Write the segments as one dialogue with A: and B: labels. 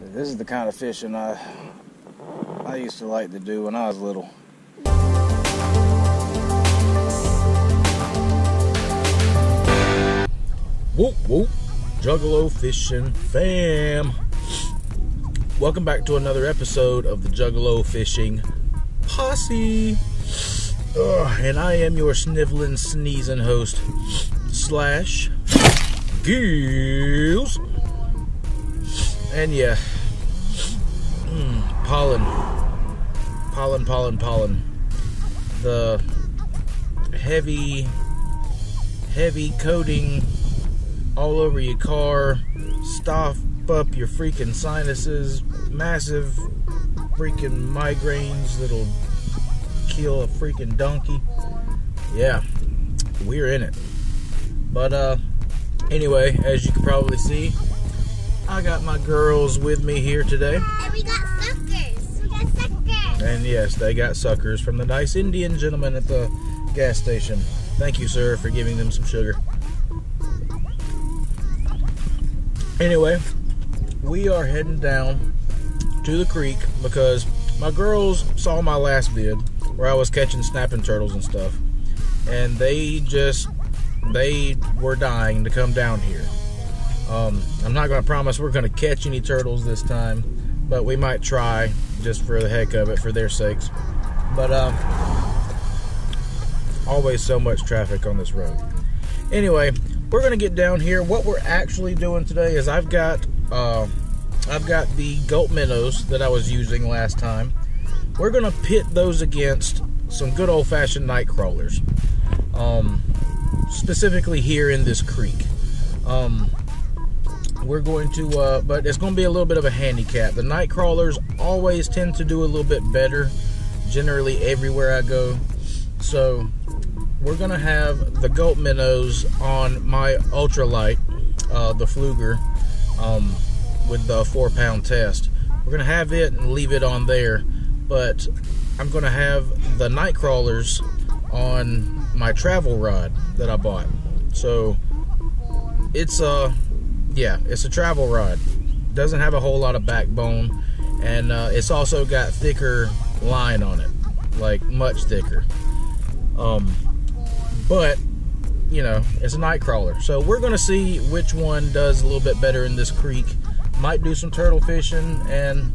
A: So this is the kind of fishing I I used to like to do when I was little. Whoop whoop, Juggalo Fishing fam. Welcome back to another episode of the Juggalo Fishing Posse. Ugh, and I am your sniveling, sneezing host, slash Gillz. And yeah, mm, pollen, pollen, pollen, pollen. The heavy, heavy coating all over your car, stop up your freaking sinuses, massive freaking migraines that'll kill a freaking donkey. Yeah, we're in it. But uh anyway, as you can probably see, I got my girls with me here today.
B: And we got suckers. We got suckers.
A: And yes, they got suckers from the nice Indian gentleman at the gas station. Thank you, sir, for giving them some sugar. Anyway, we are heading down to the creek because my girls saw my last vid where I was catching snapping turtles and stuff. And they just they were dying to come down here. Um, I'm not going to promise we're going to catch any turtles this time, but we might try just for the heck of it, for their sakes. But uh, always so much traffic on this road. Anyway, we're going to get down here. What we're actually doing today is I've got uh, I've got the gulp minnows that I was using last time. We're going to pit those against some good old-fashioned night crawlers. Um, specifically here in this creek. Um, we're going to, uh, but it's going to be a little bit of a handicap. The night crawlers always tend to do a little bit better, generally everywhere I go. So we're going to have the gulp minnows on my ultralight, uh, the Pflueger, um, with the four pound test. We're going to have it and leave it on there, but I'm going to have the night crawlers on my travel rod that I bought. So it's a yeah, it's a travel rod. Doesn't have a whole lot of backbone, and uh, it's also got thicker line on it, like much thicker. Um, but you know, it's a night crawler. So we're gonna see which one does a little bit better in this creek. Might do some turtle fishing and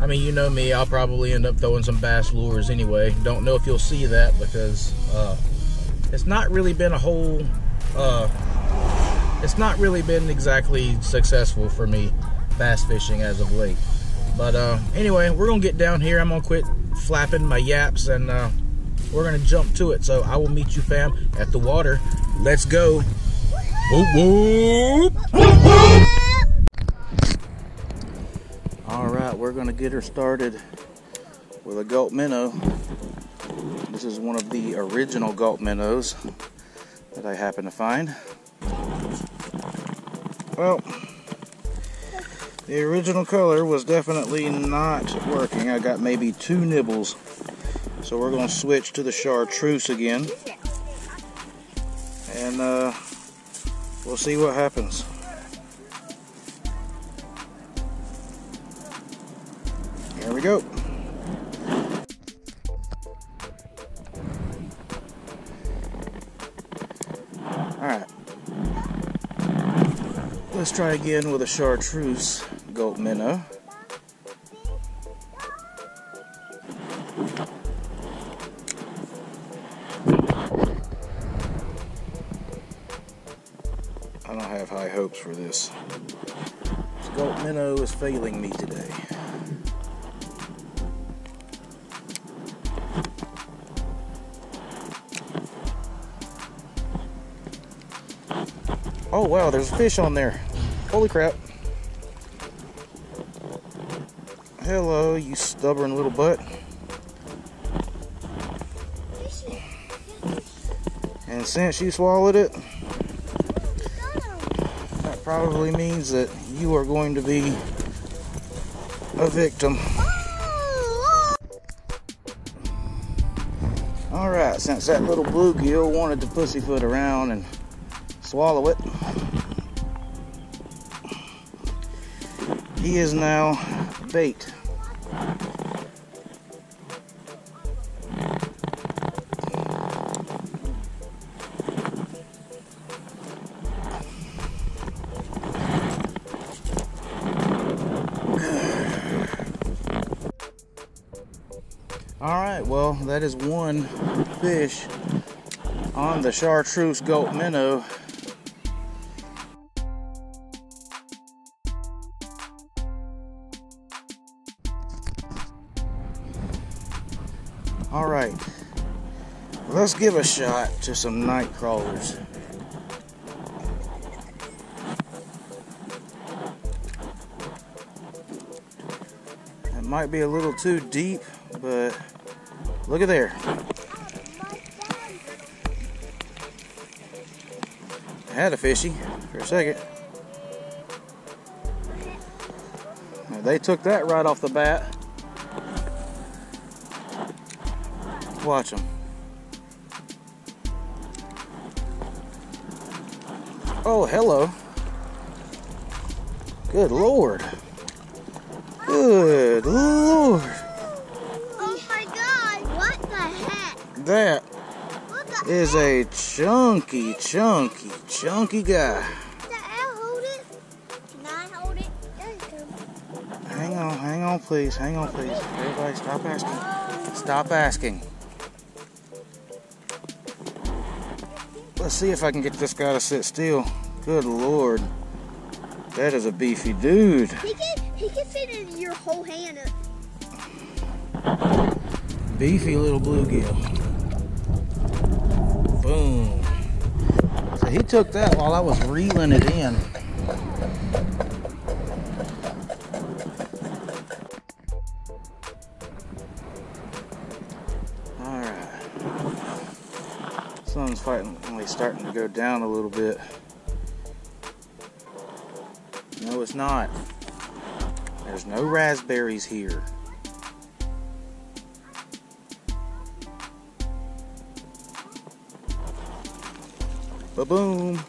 A: I mean, you know me, I'll probably end up throwing some bass lures anyway. Don't know if you'll see that because uh, it's not really been a whole, uh, it's not really been exactly successful for me bass fishing as of late. But uh, anyway, we're to get down here. I'm to quit flapping my yaps and uh, we're to jump to it. So I will meet you, fam, at the water. Let's go. Whoop, whoop. All right, we're gonna get her started with a gulp minnow. This is one of the original gulp minnows that I happen to find. Well, the original color was definitely not working. I got maybe two nibbles. So we're gonna switch to the chartreuse again. And uh, we'll see what happens. There we go. Let's try again with a chartreuse gulp minnow. I don't have high hopes for this. This gulp minnow is failing me today. Oh wow, there's a fish on there. Holy crap. Hello, you stubborn little butt. And since you swallowed it, that probably means that you are going to be a victim. Alright, since that little bluegill wanted to pussyfoot around and swallow it, He is now bait. All right, well, that is one fish on the chartreuse gulp minnow. Let's give a shot to some night crawlers. It might be a little too deep, but look at there. I had a fishy for a second. Now, they took that right off the bat. Watch them. Oh, hello. Good lord. Good lord.
B: Oh my god, what the heck?
A: That
B: the
A: is a chunky, chunky, chunky guy.
B: Can I hold it? Can I hold it? There you go.
A: Hang on, hang on, please. Hang on, please. Everybody, stop asking. Stop asking. Let's see if I can get this guy to sit still. Good lord. That is a beefy dude.
B: He can he can fit in your whole hand.
A: Beefy little bluegill. Boom. So he took that while I was reeling it in. Alright. Sun's finally starting to go down a little bit. No, it's not. There's no raspberries here. Ba-boom.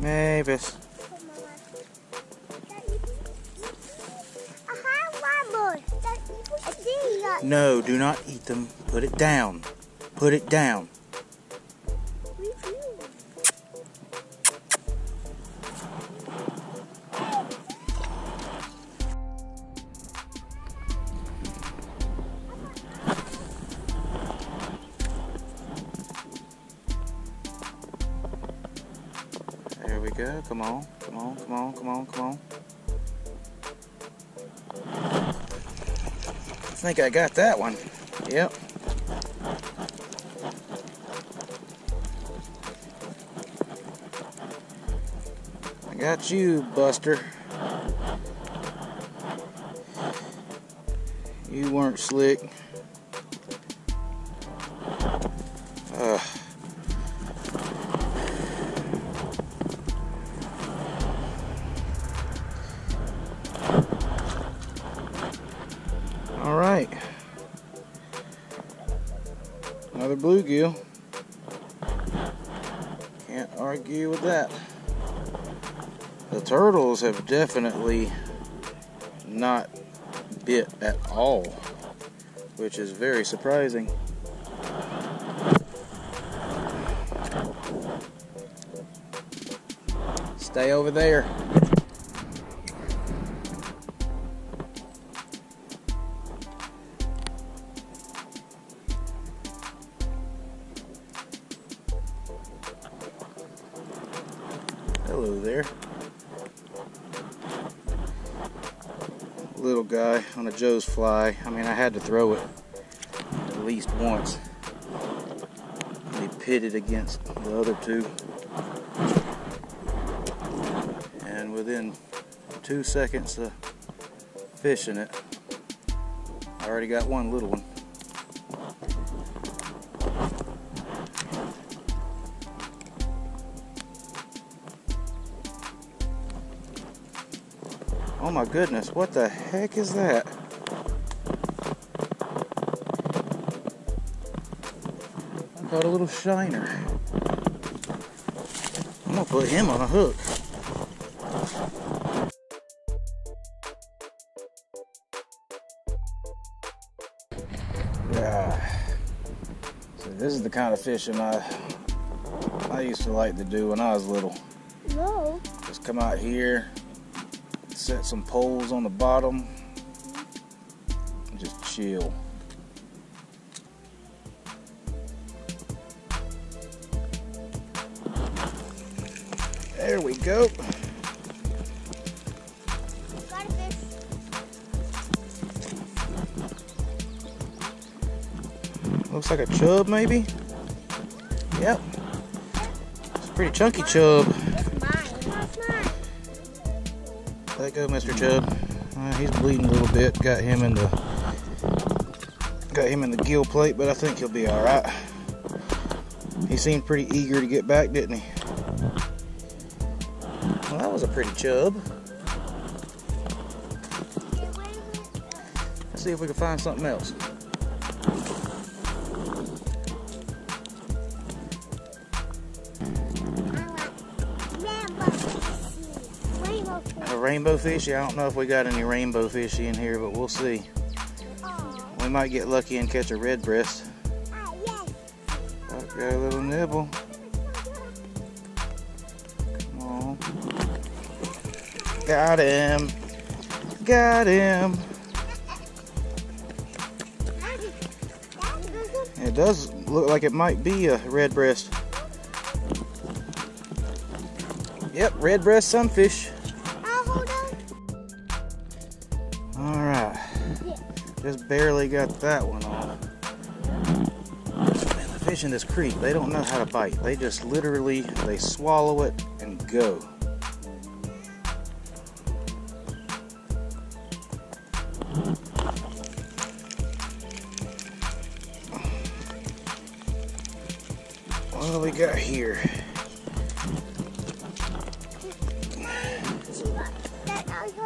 A: Mavis. No, do not eat them. Put it down. Put it down. Think I got that one. Yep. I got you, Buster. You weren't slick. The turtles have definitely not bit at all, which is very surprising. Stay over there. Joe's fly. I mean, I had to throw it at least once. He pitted against the other two. And within two seconds of fishing it, I already got one little one. Oh my goodness, what the heck is that? Caught a little shiner. I'm gonna put him on a hook. Yeah. So this is the kind of fishing I I used to like to do when I was little.
B: No.
A: Just come out here, set some poles on the bottom, and just chill. There we go. Looks like a chub, maybe. Yep. It's a pretty chunky chub. Let go, Mr. Chub. Uh, he's bleeding a little bit. Got him in the got him in the gill plate, but I think he'll be all right. He seemed pretty eager to get back, didn't he? That was a pretty chub.
B: Okay, wait a minute.
A: Let's see if we can find something else.
B: I rainbow fish.
A: A rainbow fishy. I don't know if we got any rainbow fishy in here, but we'll see. We might get lucky and catch a red breast.
B: ah,
A: got a little nibble. Got him. Got him. It does look like it might be a red breast. Yep, red breast sunfish.
B: On.
A: Alright. Just barely got that one off. Man, the fish in this creek, they don't know how to bite. They just literally, they swallow it and go. What do we got here?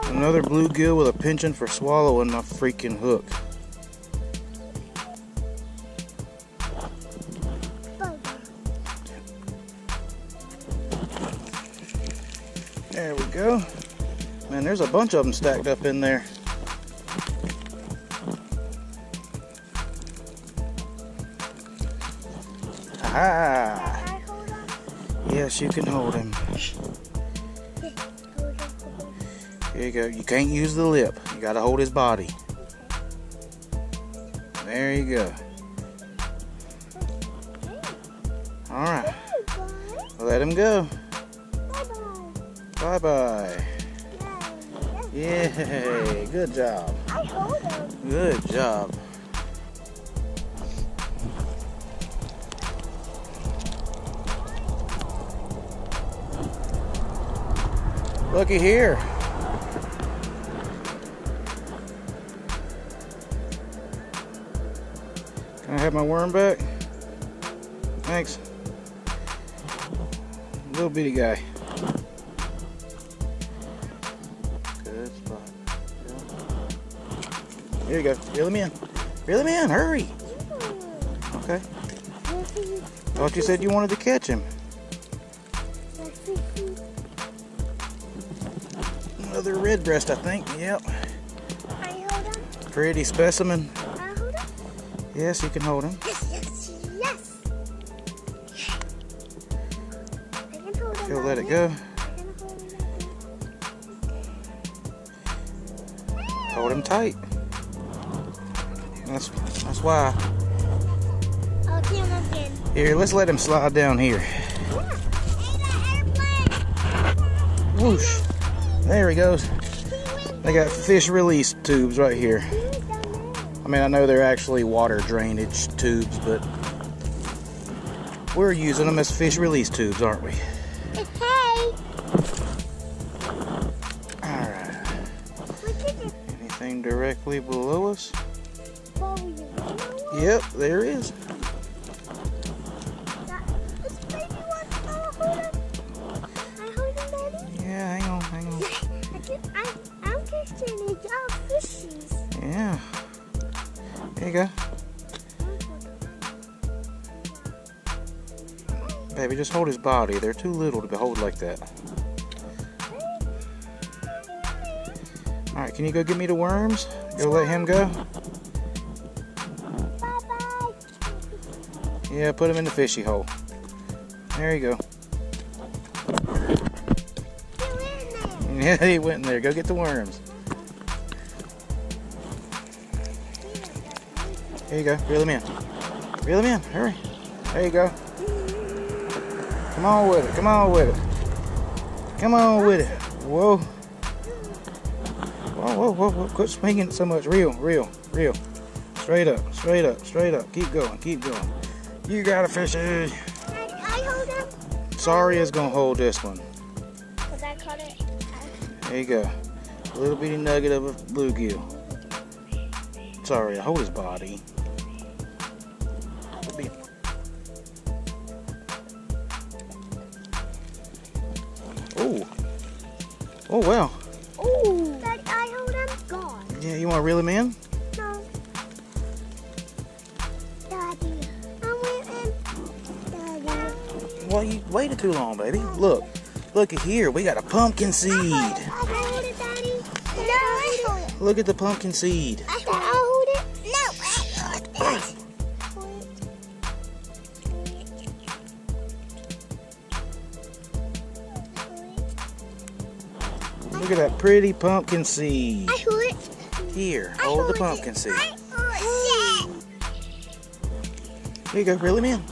A: Another bluegill with a penchant for swallowing my freaking hook. There we go. Man, there's a bunch of them stacked up in there. Ha!
B: I hold on.
A: Yes, you can hold him. Here you go. You can't use the lip. You gotta hold his body. There you go. Alright. Let him go. Bye bye. Yay. Good job.
B: I hold him.
A: Good job. Looky here. Can I have my worm back? Thanks. Little bitty guy. Good spot. Here you go. Reel him in. Reel him in. Hurry. Okay. Thought you said you wanted to catch him. Another red breast, I think. Yep.
B: I hold him.
A: Pretty specimen.
B: I hold him.
A: Yes, you can hold him.
B: Yes, yes, yes. I can hold him.
A: He'll let it go.
B: here. I can hold him.
A: Tight. That's that's why.
B: I'll kill him again.
A: Here, let's let him slide down here.
B: Yeah. Hey, that airplane.
A: Whoosh. There he goes.
B: He
A: They got fish release tubes right here.
B: He went down there.
A: I mean, I know they're actually water drainage tubes, but we're using them as fish release tubes, aren't we?
B: Hey.
A: All right.
B: Look at this.
A: Anything directly below us?
B: Ball you know
A: Yep, there is. Yeah. There you go. Baby, just hold his body. They're too little to hold like that. Alright, can you go get me the worms? Go let him go? Yeah, put him in the fishy hole. There you go.
B: You're in there.
A: Yeah, he went in there. Go get the worms. Here you go. Reel him in. Reel him in. Hurry. There you go. Come on with it. Come on with it. Come on with it. Whoa. Whoa, whoa, whoa, whoa. Quit swinging so much. Reel, reel, reel. Straight up, straight up, straight up. Keep going, keep going. You got a fishy.
B: I, I hold him.
A: Sorry is going to hold this one.
B: Because I caught it.
A: There you go. A little bitty nugget of a bluegill. Sorry, I hold his body. Oh, well.
B: Ooh. Dad, I hold him. Gone.
A: Yeah, you want to reel him in?
B: No. Daddy. I went in. Daddy.
A: Well, you waited too long, baby. Look. Look at here. We got a pumpkin seed.
B: I hold it, Daddy. No, I hold it.
A: Look at the pumpkin seed.
B: I
A: pretty pumpkin seed.
B: I hold it.
A: Here,
B: I
A: hold the
B: it.
A: pumpkin seed.
B: It.
A: Here you go. Reel him in.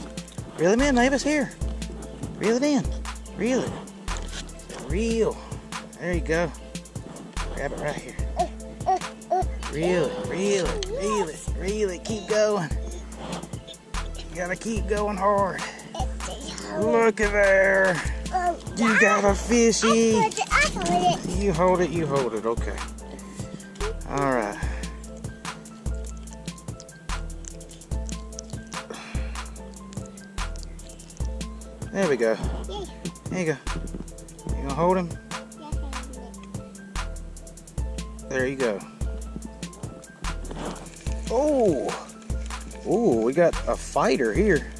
A: Reel him in, Mavis. Here. Reel it in. Reel it. Reel. There you go. Grab it right here. Reel it. Reel it. Reel it. Reel it. Keep going. You gotta keep going hard. Look at there. You got a fishy.
B: hold it. I hold it.
A: You hold it. You hold it. Okay. All right. There we go. There you go. You gonna hold him?
B: Yes, I hold it.
A: There you go. Oh, oh, we got a fighter here.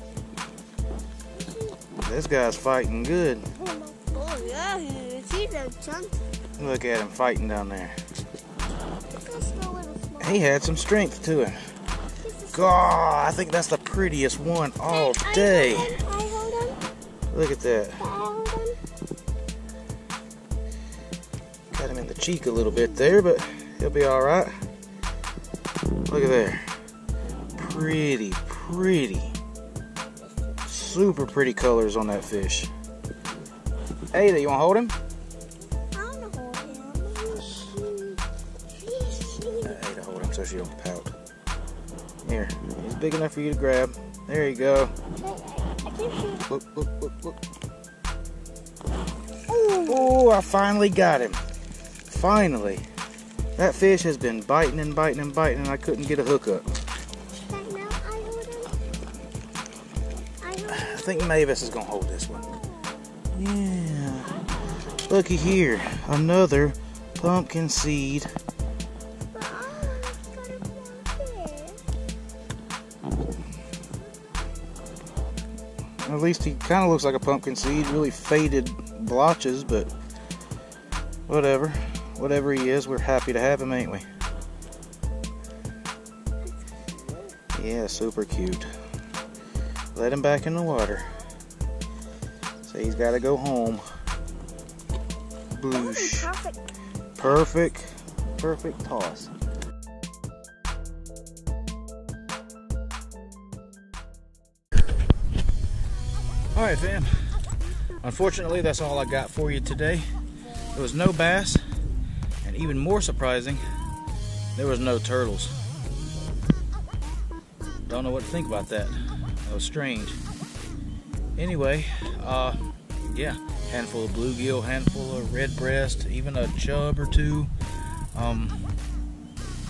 A: This guy's fighting good.
B: Oh, yeah, he's a chunk.
A: Look at him fighting down there.
B: Just a little small.
A: He had some strength to him. God, I think that's the prettiest one all day.
B: hold him. I hold him.
A: Look at that.
B: I hold him.
A: Got him in the cheek a little bit there, but he'll be all right. Look at there. Pretty, pretty. Super pretty colors on that fish. Ada, you want to hold him?
B: Hold him.
A: Ada, hold him so she don't pout. Here, he's big enough for you to grab. There you go. Oh, I finally got him. Finally. That fish has been biting and biting and biting, and I couldn't get a hook up. Think Mavis is gonna hold this one. Yeah. Looky here, another pumpkin seed. At least he kind of looks like a pumpkin seed. Really faded blotches, but whatever. Whatever he is, we're happy to have him, ain't we? Yeah, super cute. Let him back in the water. Say he's got to go home. Boosh.
B: perfect.
A: Perfect, perfect toss. All right, fam. Unfortunately, that's all I got for you today. There was no bass, and even more surprising, there was no turtles. Don't know what to think about that. That was strange. Anyway, uh, yeah, handful of bluegill, handful of redbreast, even a chub or two. Um,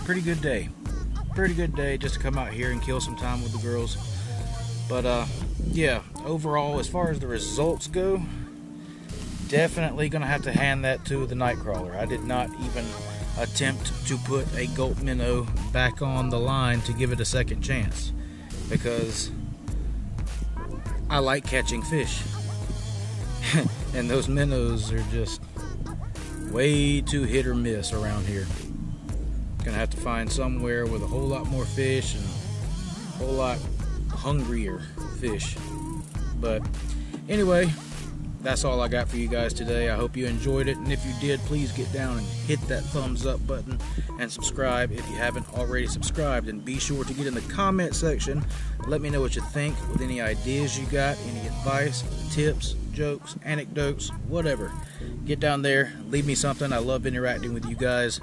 A: pretty good day. Pretty good day just to come out here and kill some time with the girls. But uh, yeah, overall, as far as the results go, definitely gonna have to hand that to the Nightcrawler. I did not even attempt to put a gulp minnow back on the line to give it a second chance because I like catching fish. and those minnows are just way too hit or miss around here. Gonna have to find somewhere with a whole lot more fish and a whole lot hungrier fish. But anyway, that's all I got for you guys today. I hope you enjoyed it. And if you did, please get down and hit that thumbs up button and subscribe if you haven't already subscribed. And be sure to get in the comment section. Let me know what you think with any ideas you got, any advice, tips, jokes, anecdotes, whatever. Get down there, leave me something. I love interacting with you guys.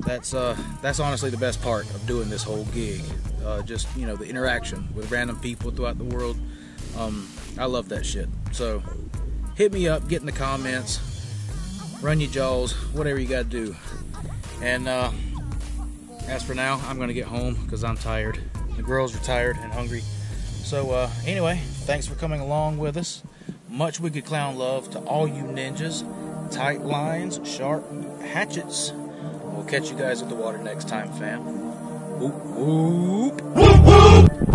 A: That's uh, that's honestly the best part of doing this whole gig. Uh, just you know the interaction with random people throughout the world. Um, I love that shit. So hit me up, get in the comments, run your jaws, whatever you got to do. And uh, as for now, I'm going to get home because I'm tired. The girls are tired and hungry. So uh, anyway, thanks for coming along with us. Much wicked clown love to all you ninjas. Tight lines, sharp hatchets. We'll catch you guys at the water next time, fam. Ooh, ooh.